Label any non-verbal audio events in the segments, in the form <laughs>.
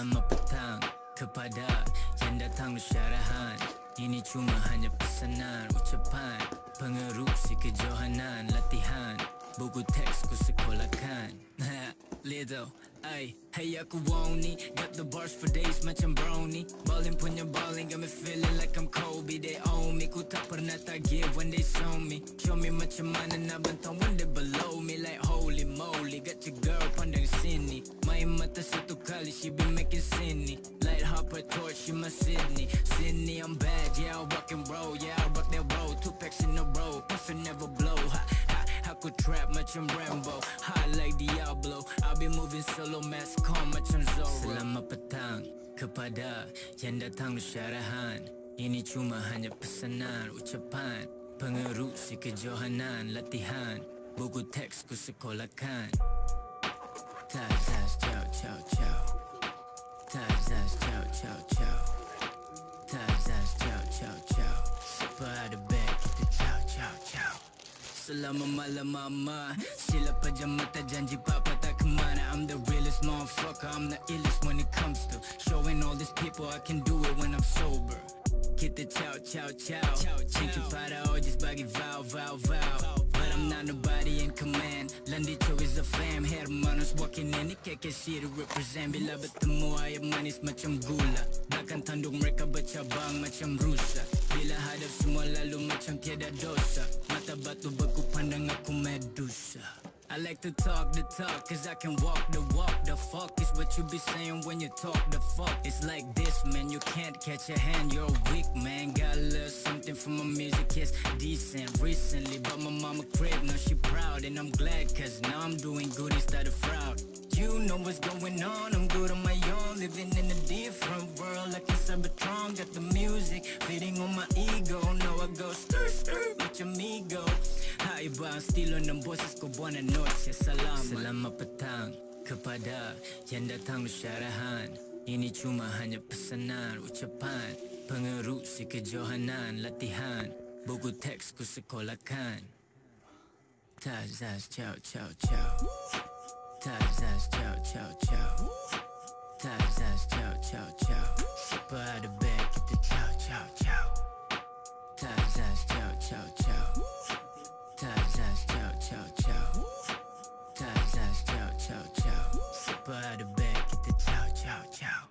Selamat petang kepada yang datang syarahan Ini cuma hanya pesanan ucapan Pengerusi kejohanan latihan. Buku teks ku sekolahkan. <laughs> Little, ay, hey want ni Got the bars for days macam brownie. Ballin punya ballin got me feeling like I'm Kobe. They own me, ku tak pernah tak give when they show me. Show me macam mana nak bentang when they below me Like holy moly, got your girl pandang sini Main mata satu kali, she be making sini Light hopper torch, she my Sydney. Sydney, I'm bad, yeah I rock and roll Yeah I rock that roll, two packs in a row Puffin never blow, Aku trap macam Rambo. Hot like Diablo. I'll be moving solo mask calm macam Zorro. Selamat petang kepada yang datang syarahan. Ini cuma hanya pesanan ucapan. Pengerusi kejohanan latihan. Buku teks ku sekolahkan. Tazaz ciao ciao Selama malam mama Sila pejam mata janji papa tak kemana I'm the realest motherfucker I'm the illest when it comes to Showing all these people I can do it when I'm sober. Kita ciao ciao ciao Cinta pada ojis bagi vow vow vow. But I'm not nobody in command. Landicho is a fam. Hermanos walking in. Keke to represent. Bila bertemu ayam manis macam gula Takkan tanduk mereka bercabang macam rusa Bila hadap semua lalu macam tiada dosa. Mata batu beku pandang aku medusa. I like to talk the talk cause I can walk the walk. The fuck is what you be saying when you talk the fuck? It's like this man, you can't catch a hand, you're weak man. Got a little something from my music, it's decent Recently bought my mama crib, now she proud And I'm glad cause now I'm doing good instead of fraud You know what's going on, I'm good on my own Living in a different world. Like a Cybertron Got the music, feeding on my ego. Now I go stir stir, much amigo. Hai iba ang estilo ng boses ko Buenas noches, salamat Selamat petang kepada yang datang syarahan Ini cuma hanya pesanan ucapan. Pengerusi kejohanan latihan. Buku teks ku sekolahkan. Tazaz ciao ciao ciao Tazaz ciao ciao ciao Tazaz ciao ciao ciao Siapa ada bag kita ciao ciao ciao Tazaz ciao ciao ciao Tazaz ciao ciao ciao Tazaz ciao ciao ciao Siapa ada bag kita ciao ciao ciao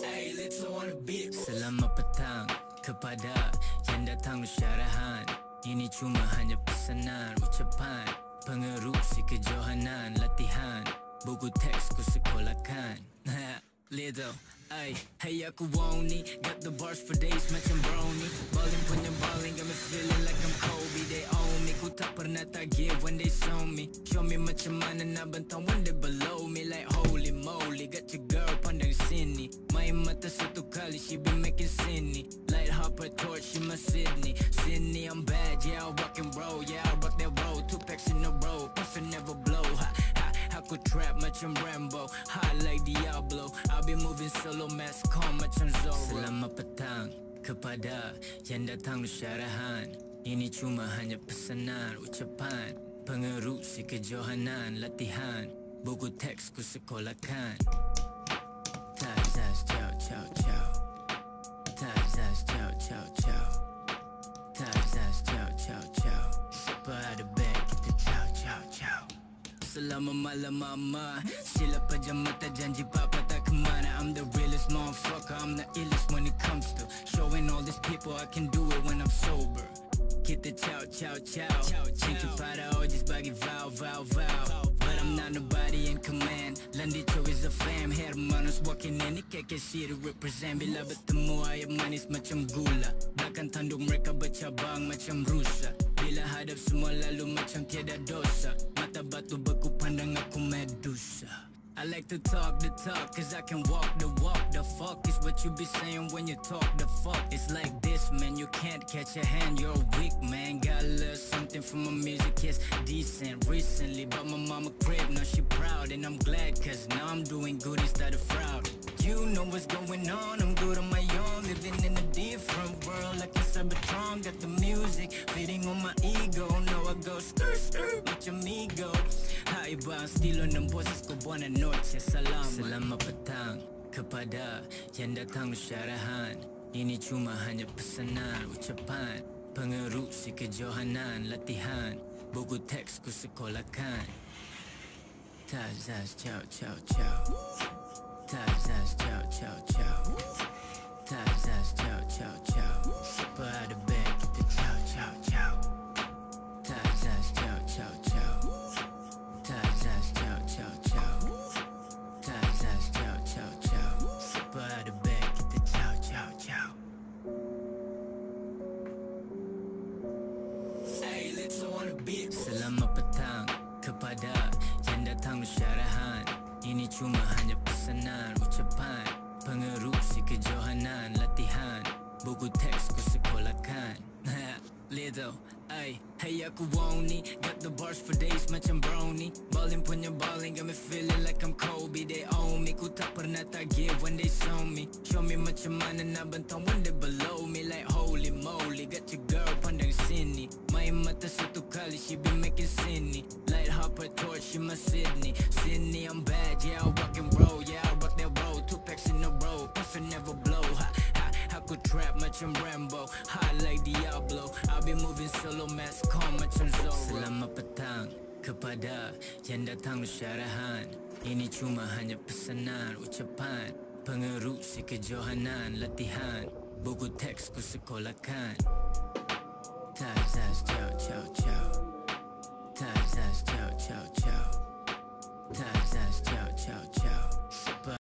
Hey, little on the beat Selamat petang kepada yang datang syarahan Ini cuma hanya pesanan ucapan. Pengerusi kejohanan latihan. Buku teks ku sekolahkan. <laughs> Little, ay, hey aku want ni Got the bars for days macam brownie. Ballin punya ballin got me feeling like I'm Kobe. They own me, ku tak pernah tak give when they show me. Show me macam mana nak bentang when they below me. Like holy moly, got your girl pandang sini Main mata satu kali, she be making sini Hopper torch, she my Sydney. Sydney, I'm bad, yeah I rock and roll Yeah I rock that roll, two packs in a row Puffin never blow, ha, ha Aku trap macam Rambo? Hot like Diablo. I'll be moving solo mask calm macam Zorro. Selamat petang kepada yang datang syarahan. Ini cuma hanya pesanan ucapan. Pengerusi kejohanan latihan. Buku teks ku sekolahkan Selama malam mama Sila pejam mata janji papa tak kemana I'm the realest motherfucker I'm the illest when it comes to Showing all these people I can do it when I'm sober. Kita ciao ciao ciao Cinta pada ojis bagi vow vow vow. But I'm not nobody in command. Landicho is a fam. Hermanos walking in Ni keke to represent. Bila bertemu ayam manis macam gula Takkan tanduk mereka bercabang macam rusa. Bila hadap semua lalu macam tiada dosa Pandang aku medusa. I like to talk the talk cause I can walk the walk. The fuck is what you be saying when you talk the fuck? It's like this man, you can't catch a hand, you're weak man. Got a little something from my music, it's decent. Recently bought my mama crib, now she proud And I'm glad cause now I'm doing good instead of fraud. You know what's going on, I'm good on my own Living in a different music, feeding on my ego. Now I go stir stir, much amigo Hot Kaiba Stilo ng boses ko Buona noche Salamat Selamat petang Kepada yang datang syarahan. Ini cuma hanya pesanan Ucapan. Pengerusi kejohanan Latihan. Buku teks ku sekolahkan. Tazaz ciao ciao ciao Ini cuma hanya pesanan ucapan. Pengerusi kejohanan latihan. Buku teks ku sekolahkan. <laughs> Little, ay, hey aku want ni Got the bars for days macam brownie. Ballin punya balling got me feeling like I'm Kobe. They own me, ku tak pernah tak give when they show me. Show me macam mana nak bentang when they below me. Like holy moly, got your girl pandang sini Main mata satu kali, she be making sini Light hopper torch, she my Sydney. Sydney, I'm bad, yeah I rock and roll Yeah I rock that roll, two packs in a row Puffin never blow, ha, ha Aku trap macam Rambo? Hot like Diablo I be moving solo mask calm macam Zorro. Selamat petang kepada yang datang syarahan. Ini cuma hanya pesanan ucapan. Pengerusi kejohanan latihan. Buku teks ku sekolahkan Tazaz ciao ciao ciao Tazaz ciao ciao ciao Tazaz ciao ciao ciao Siapa